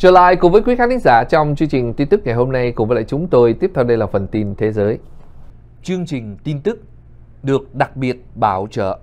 Trở lại cùng với quý khán giả trong chương trình tin tức ngày hôm nay cùng với lại chúng tôi tiếp theo đây là phần tin thế giới. Chương trình tin tức được đặc biệt bảo trợ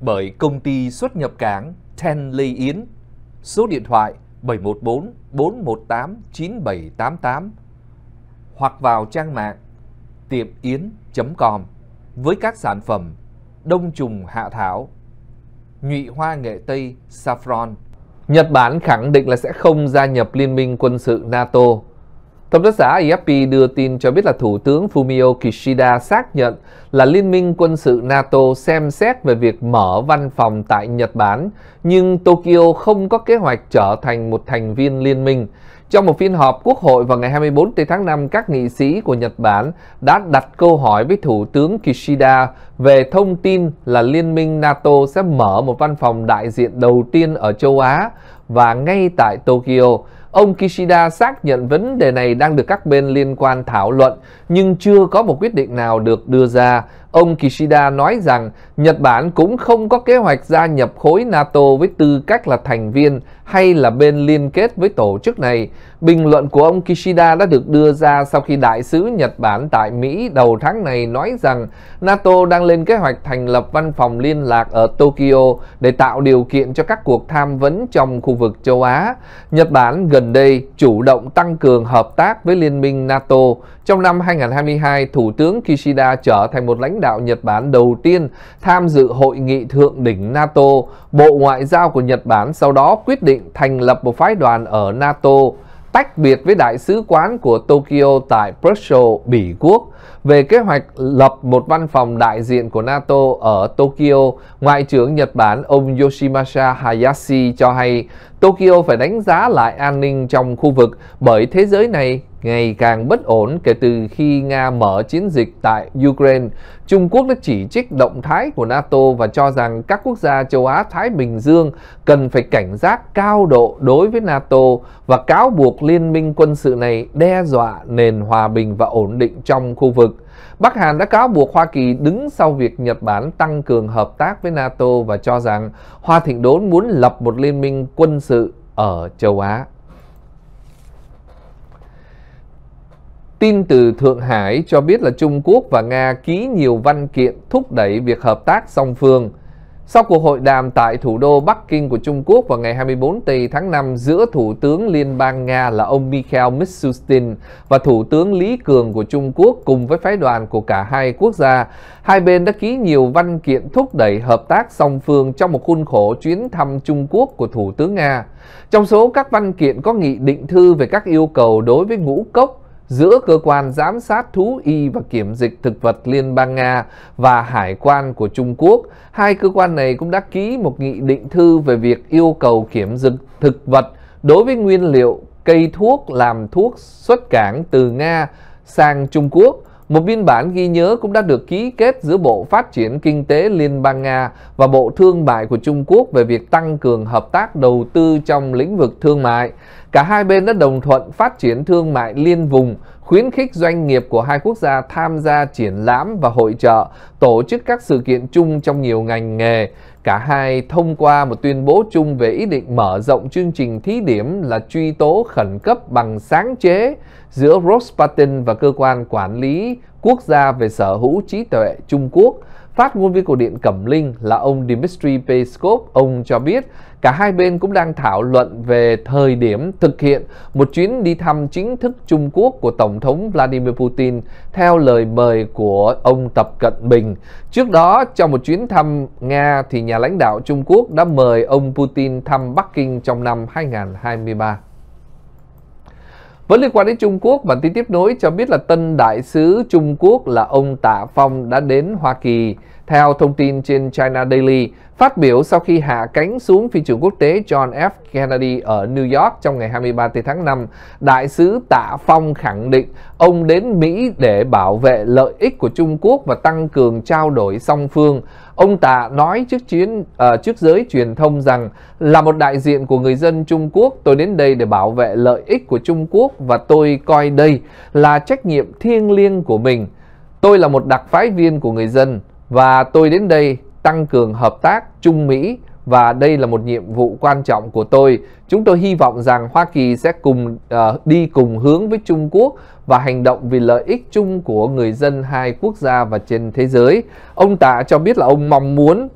bởi công ty xuất nhập cảng Ten Lê Yến, số điện thoại 714 418 9788 hoặc vào trang mạng tiệm yến.com với các sản phẩm đông trùng hạ thảo, nhụy hoa nghệ tây saffron. Nhật Bản khẳng định là sẽ không gia nhập liên minh quân sự NATO. Thông tấn xã AFP đưa tin cho biết là Thủ tướng Fumio Kishida xác nhận là Liên minh quân sự NATO xem xét về việc mở văn phòng tại Nhật Bản, nhưng Tokyo không có kế hoạch trở thành một thành viên liên minh. Trong một phiên họp quốc hội vào ngày 24 tháng 5, các nghị sĩ của Nhật Bản đã đặt câu hỏi với Thủ tướng Kishida về thông tin là Liên minh NATO sẽ mở một văn phòng đại diện đầu tiên ở châu Á và ngay tại Tokyo. Ông Kishida xác nhận vấn đề này đang được các bên liên quan thảo luận nhưng chưa có một quyết định nào được đưa ra. Ông Kishida nói rằng Nhật Bản cũng không có kế hoạch gia nhập khối NATO với tư cách là thành viên hay là bên liên kết với tổ chức này. Bình luận của ông Kishida đã được đưa ra sau khi đại sứ Nhật Bản tại Mỹ đầu tháng này nói rằng NATO đang lên kế hoạch thành lập văn phòng liên lạc ở Tokyo để tạo điều kiện cho các cuộc tham vấn trong khu vực châu Á. Nhật Bản gần đây chủ động tăng cường hợp tác với Liên minh NATO. Trong năm 2022, Thủ tướng Kishida trở thành một lãnh đạo Nhật Bản đầu tiên tham dự hội nghị thượng đỉnh NATO. Bộ Ngoại giao của Nhật Bản sau đó quyết định thành lập một phái đoàn ở NATO tách biệt với đại sứ quán của Tokyo tại Brussels, Bỉ Quốc. Về kế hoạch lập một văn phòng đại diện của NATO ở Tokyo, Ngoại trưởng Nhật Bản ông Yoshimasa Hayashi cho hay Tokyo phải đánh giá lại an ninh trong khu vực bởi thế giới này ngày càng bất ổn kể từ khi Nga mở chiến dịch tại Ukraine. Trung Quốc đã chỉ trích động thái của NATO và cho rằng các quốc gia châu Á-Thái Bình Dương cần phải cảnh giác cao độ đối với NATO và cáo buộc liên minh quân sự này đe dọa nền hòa bình và ổn định trong khu vực. Bắc Hàn đã cáo buộc Hoa Kỳ đứng sau việc Nhật Bản tăng cường hợp tác với NATO và cho rằng Hoa Thịnh Đốn muốn lập một liên minh quân sự ở châu Á. Tin từ Thượng Hải cho biết là Trung Quốc và Nga ký nhiều văn kiện thúc đẩy việc hợp tác song phương. Sau cuộc hội đàm tại thủ đô Bắc Kinh của Trung Quốc vào ngày 24 tây tháng 5 giữa Thủ tướng Liên bang Nga là ông Mikhail Mishustin và Thủ tướng Lý Cường của Trung Quốc cùng với phái đoàn của cả hai quốc gia, hai bên đã ký nhiều văn kiện thúc đẩy hợp tác song phương trong một khuôn khổ chuyến thăm Trung Quốc của Thủ tướng Nga. Trong số các văn kiện có nghị định thư về các yêu cầu đối với ngũ cốc, giữa cơ quan giám sát thú y và kiểm dịch thực vật Liên bang Nga và Hải quan của Trung Quốc. Hai cơ quan này cũng đã ký một nghị định thư về việc yêu cầu kiểm dịch thực vật đối với nguyên liệu cây thuốc làm thuốc xuất cảng từ Nga sang Trung Quốc. Một biên bản ghi nhớ cũng đã được ký kết giữa Bộ Phát triển Kinh tế Liên bang Nga và Bộ Thương mại của Trung Quốc về việc tăng cường hợp tác đầu tư trong lĩnh vực thương mại. Cả hai bên đã đồng thuận phát triển thương mại liên vùng, khuyến khích doanh nghiệp của hai quốc gia tham gia triển lãm và hội trợ, tổ chức các sự kiện chung trong nhiều ngành nghề. Cả hai thông qua một tuyên bố chung về ý định mở rộng chương trình thí điểm là truy tố khẩn cấp bằng sáng chế giữa Rospatin và cơ quan quản lý quốc gia về sở hữu trí tuệ Trung Quốc Phát ngôn viên của Điện Cẩm Linh là ông Dmitry Peskov, ông cho biết cả hai bên cũng đang thảo luận về thời điểm thực hiện một chuyến đi thăm chính thức Trung Quốc của Tổng thống Vladimir Putin theo lời mời của ông Tập Cận Bình. Trước đó, trong một chuyến thăm Nga thì nhà lãnh đạo Trung Quốc đã mời ông Putin thăm Bắc Kinh trong năm 2023. Vẫn liên quan đến Trung Quốc, bản tin tiếp nối cho biết là tân đại sứ Trung Quốc là ông Tạ Phong đã đến Hoa Kỳ. Theo thông tin trên China Daily, phát biểu sau khi hạ cánh xuống phi trường quốc tế John F. Kennedy ở New York trong ngày 23 tháng 5, đại sứ Tạ Phong khẳng định ông đến Mỹ để bảo vệ lợi ích của Trung Quốc và tăng cường trao đổi song phương. Ông Tạ nói trước chuyến uh, trước giới truyền thông rằng là một đại diện của người dân Trung Quốc, tôi đến đây để bảo vệ lợi ích của Trung Quốc và tôi coi đây là trách nhiệm thiêng liêng của mình. Tôi là một đặc phái viên của người dân và tôi đến đây tăng cường hợp tác Trung Mỹ và đây là một nhiệm vụ quan trọng của tôi. Chúng tôi hy vọng rằng Hoa Kỳ sẽ cùng uh, đi cùng hướng với Trung Quốc và hành động vì lợi ích chung của người dân hai quốc gia và trên thế giới. Ông Tạ cho biết là ông mong muốn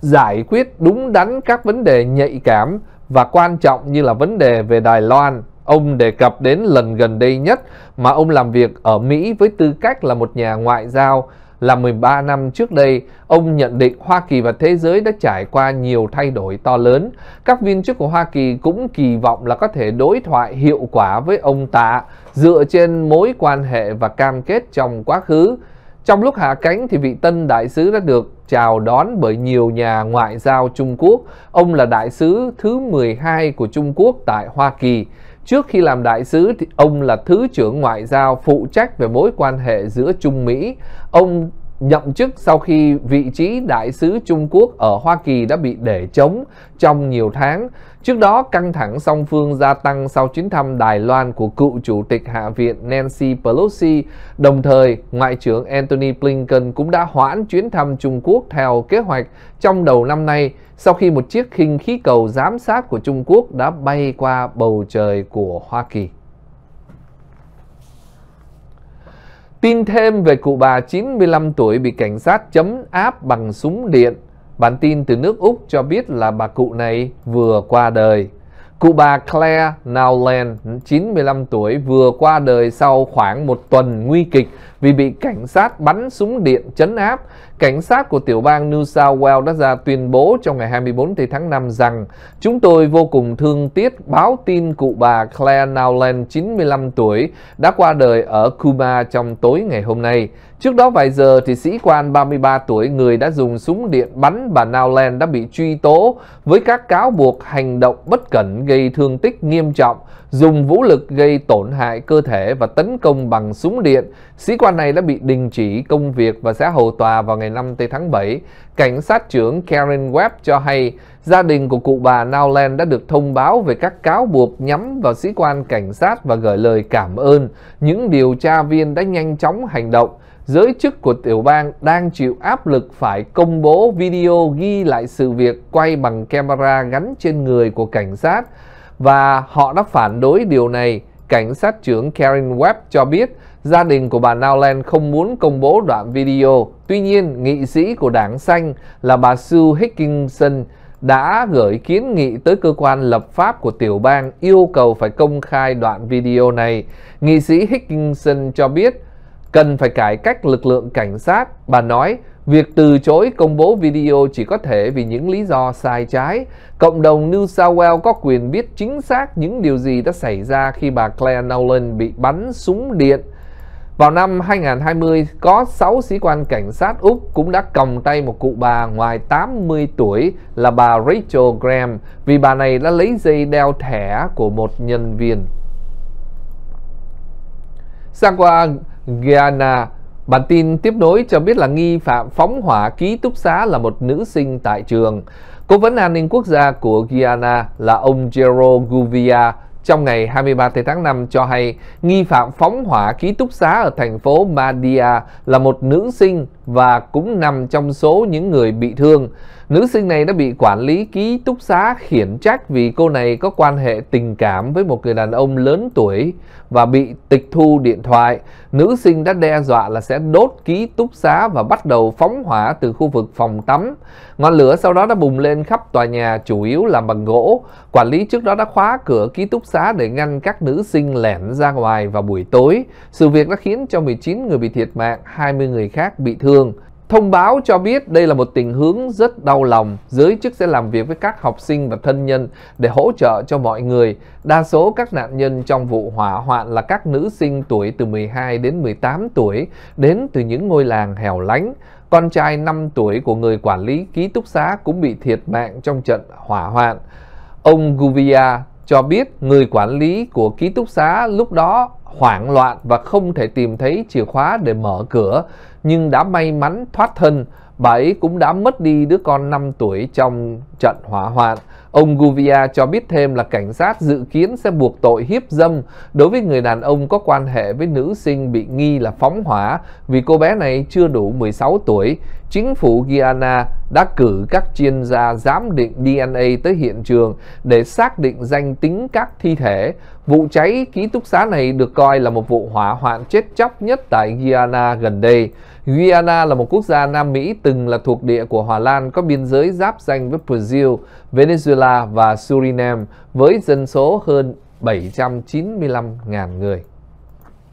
giải quyết đúng đắn các vấn đề nhạy cảm và quan trọng như là vấn đề về Đài Loan. Ông đề cập đến lần gần đây nhất mà ông làm việc ở Mỹ với tư cách là một nhà ngoại giao là 13 năm trước đây, ông nhận định Hoa Kỳ và thế giới đã trải qua nhiều thay đổi to lớn. Các viên chức của Hoa Kỳ cũng kỳ vọng là có thể đối thoại hiệu quả với ông Tạ dựa trên mối quan hệ và cam kết trong quá khứ. Trong lúc hạ cánh thì vị tân đại sứ đã được chào đón bởi nhiều nhà ngoại giao Trung Quốc. Ông là đại sứ thứ 12 của Trung Quốc tại Hoa Kỳ. Trước khi làm đại sứ thì ông là thứ trưởng ngoại giao phụ trách về mối quan hệ giữa Trung Mỹ. Ông nhậm chức sau khi vị trí đại sứ Trung Quốc ở Hoa Kỳ đã bị để trống trong nhiều tháng. Trước đó, căng thẳng song phương gia tăng sau chuyến thăm Đài Loan của cựu chủ tịch Hạ viện Nancy Pelosi. Đồng thời, Ngoại trưởng Antony Blinken cũng đã hoãn chuyến thăm Trung Quốc theo kế hoạch trong đầu năm nay sau khi một chiếc khinh khí cầu giám sát của Trung Quốc đã bay qua bầu trời của Hoa Kỳ. Tin thêm về cụ bà 95 tuổi bị cảnh sát chấm áp bằng súng điện. Bản tin từ nước Úc cho biết là bà cụ này vừa qua đời. Cụ bà Claire Nowland, 95 tuổi, vừa qua đời sau khoảng một tuần nguy kịch vì bị cảnh sát bắn súng điện chấn áp. Cảnh sát của tiểu bang New South Wales đã ra tuyên bố trong ngày 24 tháng 5 rằng chúng tôi vô cùng thương tiếc báo tin cụ bà Claire Nowland 95 tuổi, đã qua đời ở Cuba trong tối ngày hôm nay. Trước đó vài giờ thì sĩ quan 33 tuổi, người đã dùng súng điện bắn bà Nowland đã bị truy tố với các cáo buộc hành động bất cẩn, gây thương tích nghiêm trọng, dùng vũ lực gây tổn hại cơ thể và tấn công bằng súng điện. Sĩ quan này đã bị đình chỉ công việc và sẽ hầu tòa vào ngày 5 tháng 7. Cảnh sát trưởng Karen Webb cho hay, gia đình của cụ bà Nowland đã được thông báo về các cáo buộc nhắm vào sĩ quan cảnh sát và gửi lời cảm ơn. Những điều tra viên đã nhanh chóng hành động giới chức của tiểu bang đang chịu áp lực phải công bố video ghi lại sự việc quay bằng camera gắn trên người của cảnh sát và họ đã phản đối điều này. Cảnh sát trưởng Karen Webb cho biết gia đình của bà Nowland không muốn công bố đoạn video. Tuy nhiên, nghị sĩ của đảng xanh là bà Sue Hickinson đã gửi kiến nghị tới cơ quan lập pháp của tiểu bang yêu cầu phải công khai đoạn video này. Nghị sĩ Hickinson cho biết cần phải cải cách lực lượng cảnh sát. Bà nói Việc từ chối công bố video chỉ có thể vì những lý do sai trái. Cộng đồng New South Wales có quyền biết chính xác những điều gì đã xảy ra khi bà Claire Nolan bị bắn súng điện. Vào năm 2020, có 6 sĩ quan cảnh sát Úc cũng đã còng tay một cụ bà ngoài 80 tuổi là bà Rachel Graham vì bà này đã lấy dây đeo thẻ của một nhân viên. Sang qua Guyana, Bản tin tiếp nối cho biết là nghi phạm phóng hỏa ký túc xá là một nữ sinh tại trường. Cố vấn an ninh quốc gia của Guyana là ông Jero Guvia trong ngày 23 tháng 5 cho hay, nghi phạm phóng hỏa ký túc xá ở thành phố Madia là một nữ sinh và cũng nằm trong số những người bị thương. Nữ sinh này đã bị quản lý ký túc xá khiển trách vì cô này có quan hệ tình cảm với một người đàn ông lớn tuổi và bị tịch thu điện thoại. Nữ sinh đã đe dọa là sẽ đốt ký túc xá và bắt đầu phóng hỏa từ khu vực phòng tắm. Ngọn lửa sau đó đã bùng lên khắp tòa nhà chủ yếu làm bằng gỗ. Quản lý trước đó đã khóa cửa ký túc xá để ngăn các nữ sinh lẻn ra ngoài vào buổi tối. Sự việc đã khiến cho 19 người bị thiệt mạng, 20 người khác bị thương. Thông báo cho biết đây là một tình huống rất đau lòng. Giới chức sẽ làm việc với các học sinh và thân nhân để hỗ trợ cho mọi người. Đa số các nạn nhân trong vụ hỏa hoạn là các nữ sinh tuổi từ 12 đến 18 tuổi, đến từ những ngôi làng hẻo lánh. Con trai 5 tuổi của người quản lý ký túc xá cũng bị thiệt mạng trong trận hỏa hoạn. Ông Guvia cho biết người quản lý của ký túc xá lúc đó hoảng loạn và không thể tìm thấy chìa khóa để mở cửa, nhưng đã may mắn thoát thân. Bà ấy cũng đã mất đi đứa con 5 tuổi trong trận hỏa hoạn. Ông Guvia cho biết thêm là cảnh sát dự kiến sẽ buộc tội hiếp dâm đối với người đàn ông có quan hệ với nữ sinh bị nghi là phóng hỏa vì cô bé này chưa đủ 16 tuổi. Chính phủ Guyana đã cử các chuyên gia giám định DNA tới hiện trường để xác định danh tính các thi thể. Vụ cháy ký túc xá này được coi là một vụ hỏa hoạn chết chóc nhất tại Guyana gần đây. Guyana là một quốc gia Nam Mỹ từng là thuộc địa của Hòa Lan có biên giới giáp danh với Brazil, Venezuela và Suriname với dân số hơn 795.000 người.